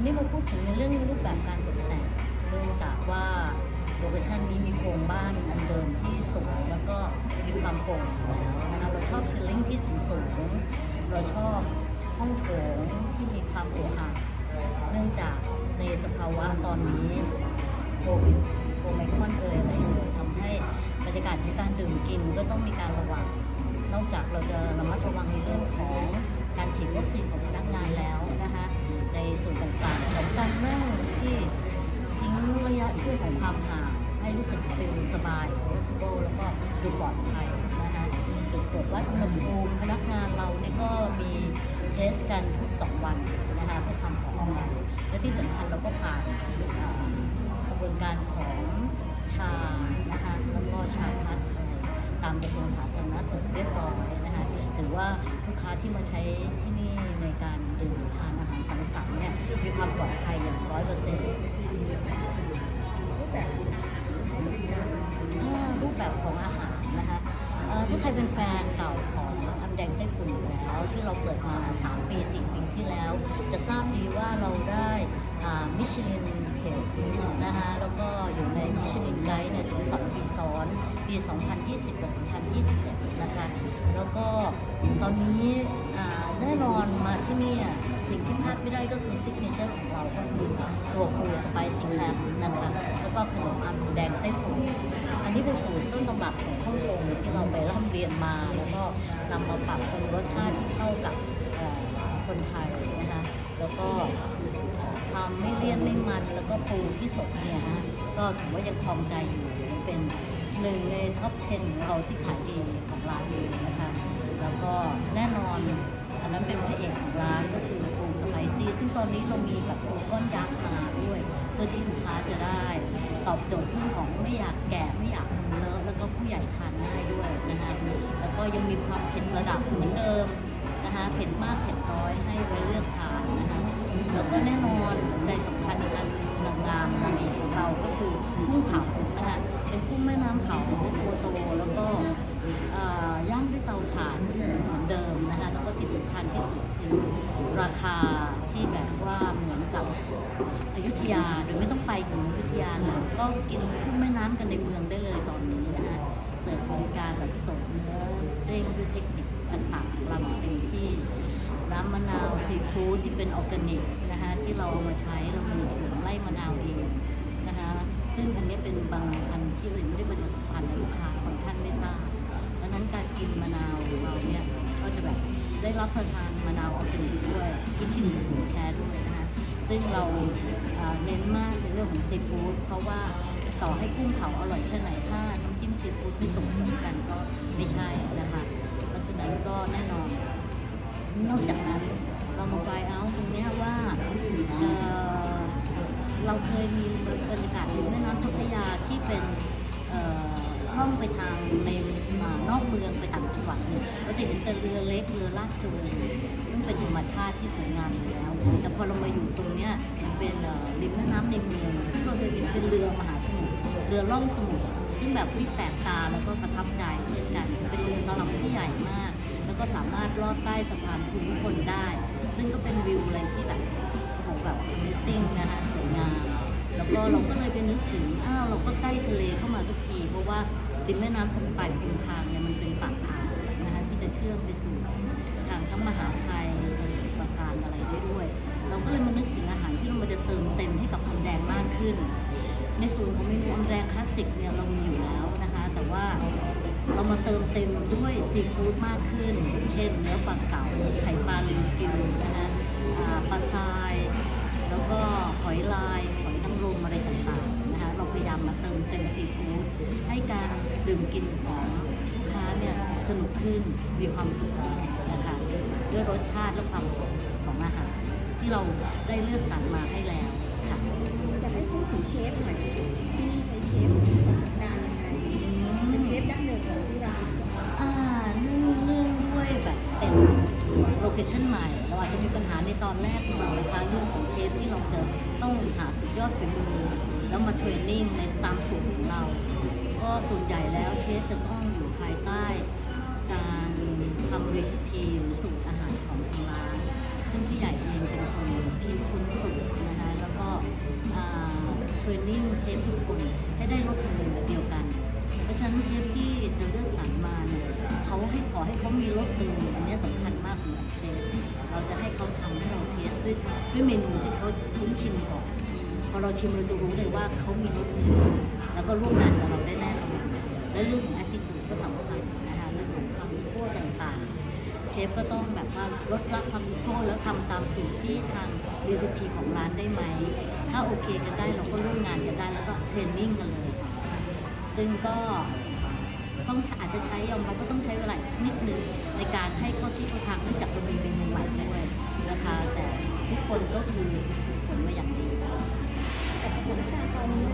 ันนี้มาพูดถึงในเรื่องรูปแบบการตกแต่งเนื่องจากว่าโลเคชันนี้มีโครงบ้านอันเดิมที่สูงแล้วก็มีความโปร่งอยู่แล้วนะคะเราชอบซีลิ่งที่สูงสูงเราชอบห้องโถงที่มีความโออาเนื่องจากในสภาวะตอนนี้โควิดโอไมครอนเอ่ยอะไรเอ่ยทำให้บรรยากาศในการดื่มกินก็ต้องมีการระวังนอกจากเราจะระ การนั่งที่ทิ้งระยะช่วงของความห่างให้รู้สึกฟิลสบาย comfortable แล้วก็ดูปลอดภัยนะคะจุดตรวจวัดอุณหภูมิพนักงานเราเนี่ยก็มีเทสกันทุกสองวันนะคะเพื่อความปลอดภัยและที่สำคัญเราก็ผ่านกระบวนการของชานะคะแล้วก็ชาพลัสอะไร ตามกระทรวงสาธารณสุขเรียบร้อยนะคะถือว่าลูกค้าที่มาใช้ที่นี่ในการดื่มทานอาหารสังสรรค์เนี่ยมีความปลอดภัยอย่างร้อยเปอร์เซ็นต์รูปแบบรูปแบบของอาหารนะคะถ้าใครเป็นแฟนเก่าของอัมแดงไต้ฝุ่นอยู่แล้วที่เราเปิดมา 3 ปี 4 ปีที่แล้ว จะทราบดีว่าเราได้มิชลินเพจนะคะแล้วก็อยู่ในมิชลินไกด์เนี่ย ปี 2020กับ2021 นะคะ แล้วก็ตอนนี้อ่าแน่นอนมาที่นี่สิ่งที่พลาดไม่ได้ก็คือ signature ของเราก็คือตัวปู spicy crab นะคะ แล้วก็ขนมอำแดงไต้ฝุ่นอันนี้เป็นสูตรต้นตำรับของฮ่องกงที่เราไปร่ำเรียนมา แล้วก็นำมาปรับปรุงรสชาติที่เข้ากับคนไทยนะคะ แล้วก็ความไม่เลี่ยนไม่มัน แล้วก็ปูที่สดเนี่ยฮะ ก็ถือว่ายังคลองใจอยู่เป็นหนึ่งในท็อป 10 ของเราที่ขายดีของร้านอยู่นะคะ แล้วก็แน่นอนอันนั้นเป็นพระเอกของร้านก็คือปูสไปซี่ ซึ่งตอนนี้เรามีแบบปูก้อนยักษ์มาด้วย เพื่อที่ลูกค้าจะได้ตอบโจทย์เรื่องของไม่อยากแก่ไม่อยากมือเลอะแล้วก็ผู้ใหญ่ทานง่ายด้วยนะคะแล้วก็ยังมีความเผ็ดระดับเหมือนเดิมนะคะเผ็ดมากเผ็ดน้อยให้ไว้เลือกทานนะคะแล้วก็แน่นอน เราก็คือกุ้งเผานะคะเป็นกุ้งแม่น้ำเผาตัวโตแล้วก็ย่างด้วยเตาถ่านเหมือนเดิมนะคะแล้วก็ที่สำคัญที่สุดคือราคาที่แบบว่าเหมือนกับอยุธยาหรือไม่ต้องไปถึงอยุธยาเลยก็กินกุ้งแม่น้ำกันในเมืองได้เลยตอนนี้นะคะเสิร์ฟบริการแบบสดเนื้อเร่งด้วยเทคนิคต่างๆรำเต็มที่น้ำมะนาวซีฟู้ดที่เป็นออร์แกนิกนะคะที่เราเอามาใช้เรามีสวนไร่มะนาวเอง ซึ่งอันนี้เป็นบางอันที่เราไม่ได้ประชาสัมพันธ์ให้ลูกค้าบางท่านไม่ทราบดังนั้นการกินมะนาวของเราเนี่ยก็จะแบบได้รับประทานมะนาวออร์แกนิกด้วยที่ที่มีสูตรแท้ด้วยนะคะซึ่งเราเน้นมากในเรื่องของซีฟู้ดเพราะว่าต่อให้กุ้งเผาอร่อยแค่ไหนถ้าน้ำจิ้มซีฟู้ดไม่ส่งเสริมกันก็ไม่ใช่นะคะ เพราะฉะนั้นก็แน่นอนนอกจาก เราเคยมีบรรยากาศริมแม่น้ำพระยาที่เป็นเอ่อล่องไปทางในนอกเมืองไปต่างจังหวัดเนี่ยเราจะเห็นแต่เรือเล็กเรือลากจูงซึ่งเป็นธรรมชาติที่สวยงามอยู่แล้ว แต่พอเรามาอยู่ตรงเนี้ยมันเป็นริมแม่น้ำในเมืองซึ่งเราจะเห็นเป็นเรือมหาสมุทรเรือล่องสมุทรซึ่งแบบที่แปลกตาแล้วก็ประทับใจเช่นกันเป็นเรือตลับที่ใหญ่มาก แล้วก็สามารถลอดใต้สะพานภูมิพลได้ ซึ่งก็เป็นวิวอะไรที่แบบ แบบ Amazing นะคะสวยงามแล้วก็เราก็เลยไปนึกถึงอ้าวเราก็ใกล้ทะเลเข้ามาทุกที เพราะว่าริมแม่น้ำทางปลายพิมพางเนี่ยมันเป็นปากอ่าวนะคะที่จะเชื่อมไปสู่ทางทั้งมหาชัยสมุทรปราการอะไรได้ด้วย เราก็เลยมานึกถึงอาหารที่เราจะเติมเต็มให้กับคำแดงมากขึ้น ในส่วนของเมนูอมแดงคลาสสิกเนี่ยเรามีอยู่แล้วนะคะแต่ว่าเรามาเติมเต็มด้วยซีฟู้ดมากขึ้น เช่นเนื้อปลาเก๋าไข่ปลาลิวกิวนะคะ ปลาทราย แล้วก็หอยลาย หอยนางรมอะไรต่างๆนะคะเราพยายามมาเติมเต็มซีฟู้ดให้การดื่มกินของลูกค้าเนี่ยสนุกขึ้นมีความสุขนะคะด้วยรสชาติและความสดของอาหาร ที่เราได้เลือกสรรมาให้แล้วค่ะจะได้พูดถึง เคชันใหม่ เราอาจจะมีปัญหาในตอนแรกหน่อยนะคะเรื่องของเชฟที่เราจะต้องหาสุดยอดฝีมือแล้วมาเทรนนิ่งในตามสูตรของเรา ก็ส่วนใหญ่แล้วเชฟจะต้องอยู่ภายใต้ การทำรีสิปีหรือสูตรอาหารของทางร้าน ซึ่งพี่ใหญ่เองเป็นคนพิมพ์คุ้นสูตรนะคะแล้วก็เทรนนิ่งเชฟทุกคนให้ได้รสมือเดียวกัน ฉะนั้นเชฟที่จะเลือกสรรมาเนี่ยเขาให้ขอให้เขามีรสมืออันนี้สำคัญมากสำหรับเชฟเราจะให้เขาทำให้เราเทสด้วยด้วยเมนูที่เขาคุ้นชินก่อนพอเราชิมเราจะรู้เลยว่าเขามีรสมือแล้วก็ร่วมงานกับเราได้แน่นอนและเรื่องของ attitude ก็สำคัญนะคะเรื่องของความอีโก้ต่างๆ เชฟก็ต้องแบบว่าลดละความอีโก้แล้วทำตามสูตรที่ทาง recipe ของร้านได้ไหม ถ้าโอเคกันได้เราก็ร่วมงานกันได้แล้วก็เทรนนิ่งกันเลย ซึ่งก็ต้องอาจจะใช้ยอมรับว่าต้องใช้เวลาสักนิดนึงในการให้เข้าที่ข้อทางเนื่องจากเรามีเมนูใหม่ด้วยนะคะแต่ทุกคนก็คือฝึกฝนมาอย่างดีแต่สถานการณ์ตอนนี้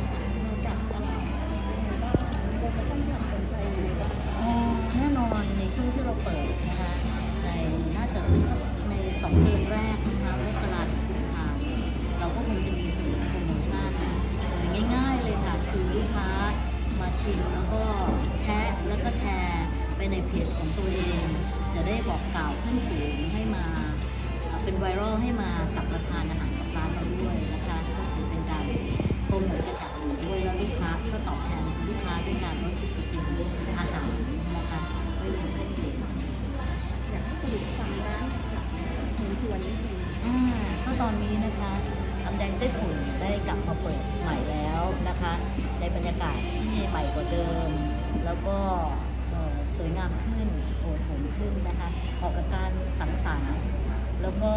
จของตัวเอง จะได้บอกกล่าวเพื่อนฝูงให้มาเป็นไวรัลให้มากับประทานอาหารกับร้านเราด้วยนะคะก็ถือเป็นการโปรโมทกันจายด้วยแล้วลูกค้าก็ตอบแทนลูกค้าด้วยการลดสิบเปอร์เซ็นต์อาหารามขึ้นโอถงขึ้นนะคะเหมาะกับการสังสรรค์แล้วก็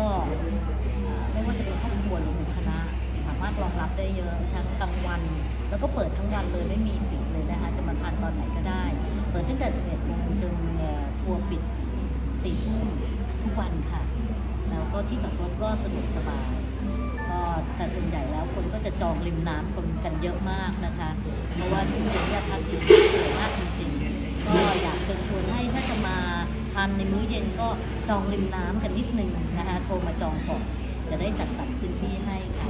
ไม่ว่าจะเป็นครอบครัวหรือหมู่คณะสามารถรองรับได้เยอะทั้งกลางวัน แล้วก็เปิดทั้งวันเลยไม่มีปิดเลยนะคะจะมาทานตอนไหนก็ได้ เปิดตั้งแต่ 11โมงจนเอ่อครัวปิด4ทุ่มทุกวันค่ะ แล้วก็ที่จอดรถก็สะดวกสบายก็แต่ส่วนใหญ่แล้วคนก็จะจองริมน้ำคนกันเยอะมากนะคะ เพราะว่าที่นี่เนี่พักที่สวยมากจริง ก็อยากเชิญชวนให้ถ้าจะมาทานในมื้อเย็นก็จองริมน้ำกันนิดนึงนะคะโทรมาจองก่อนจะได้จัดสรรพื้นที่ให้ค่ะ